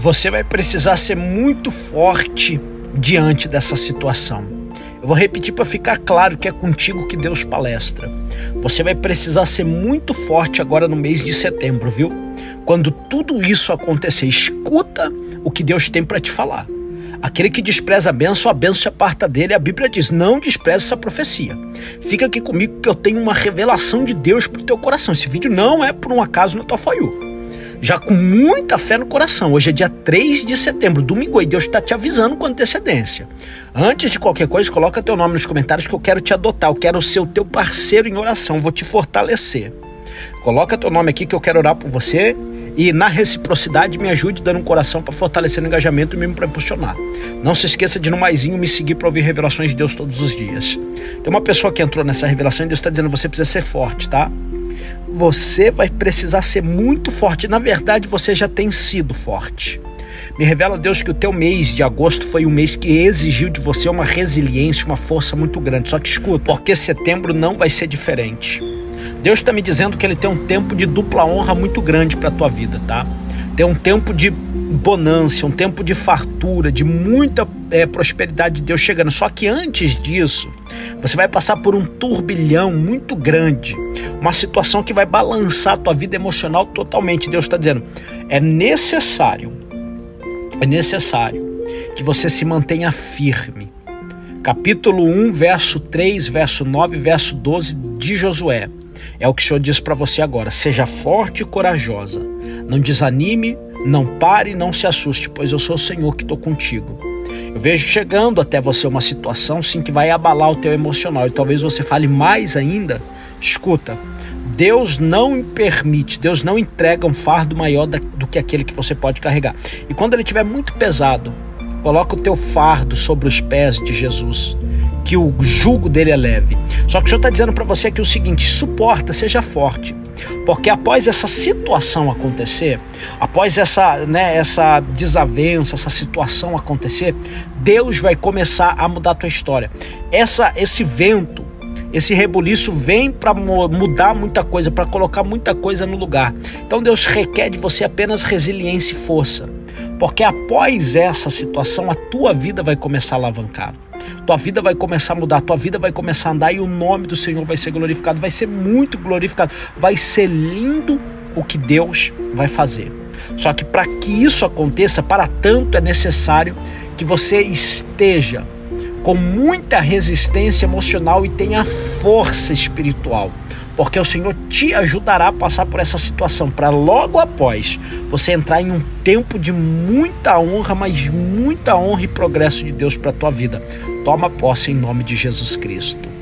Você vai precisar ser muito forte diante dessa situação. Eu vou repetir para ficar claro que é contigo que Deus palestra. Você vai precisar ser muito forte agora no mês de setembro, viu? Quando tudo isso acontecer, escuta o que Deus tem para te falar. Aquele que despreza a benção, a benção é aparta dele. A Bíblia diz: não despreze essa profecia. Fica aqui comigo que eu tenho uma revelação de Deus para o teu coração. Esse vídeo não é por um acaso no tua já com muita fé no coração. Hoje é dia 3 de setembro, domingo, e Deus está te avisando com antecedência. Antes de qualquer coisa, coloca teu nome nos comentários que eu quero te adotar, eu quero ser o teu parceiro em oração, vou te fortalecer. Coloca teu nome aqui que eu quero orar por você e na reciprocidade me ajude dando um coração para fortalecer o engajamento e me impulsionar. Não se esqueça de no maisinho me seguir para ouvir revelações de Deus todos os dias. Tem uma pessoa que entrou nessa revelação e Deus está dizendo você precisa ser forte, tá? Você vai precisar ser muito forte. Na verdade, você já tem sido forte. Me revela, Deus, que o teu mês de agosto foi um mês que exigiu de você uma resiliência, uma força muito grande. Só que escuta, porque setembro não vai ser diferente. Deus está me dizendo que Ele tem um tempo de dupla honra muito grande para a tua vida, tá? Tem um tempo de bonança, um tempo de fartura, de muita é, prosperidade de Deus chegando. Só que antes disso, você vai passar por um turbilhão muito grande, uma situação que vai balançar a tua vida emocional totalmente. Deus está dizendo: é necessário, é necessário que você se mantenha firme. Capítulo 1, verso 3, verso 9, verso 12 de Josué. É o que o Senhor diz para você agora: seja forte e corajosa. Não desanime, não pare, não se assuste, pois eu sou o Senhor que estou contigo. Eu vejo chegando até você uma situação sim que vai abalar o teu emocional e talvez você fale mais ainda. Escuta, Deus não permite, Deus não entrega um fardo maior do que aquele que você pode carregar. E quando ele estiver muito pesado, coloca o teu fardo sobre os pés de Jesus, que o jugo dele é leve. Só que o Senhor está dizendo para você aqui o seguinte: suporta, seja forte. Porque após essa situação acontecer, após essa, né, essa desavença, essa situação acontecer, Deus vai começar a mudar a tua história. Essa, esse vento, esse rebuliço vem para mudar muita coisa, para colocar muita coisa no lugar. Então Deus requer de você apenas resiliência e força. Porque após essa situação, a tua vida vai começar a alavancar tua vida vai começar a mudar, tua vida vai começar a andar e o nome do Senhor vai ser glorificado, vai ser muito glorificado, vai ser lindo o que Deus vai fazer. Só que para que isso aconteça, para tanto é necessário que você esteja com muita resistência emocional e tenha força espiritual porque o Senhor te ajudará a passar por essa situação, para logo após você entrar em um tempo de muita honra, mas muita honra e progresso de Deus para tua vida. Toma posse em nome de Jesus Cristo.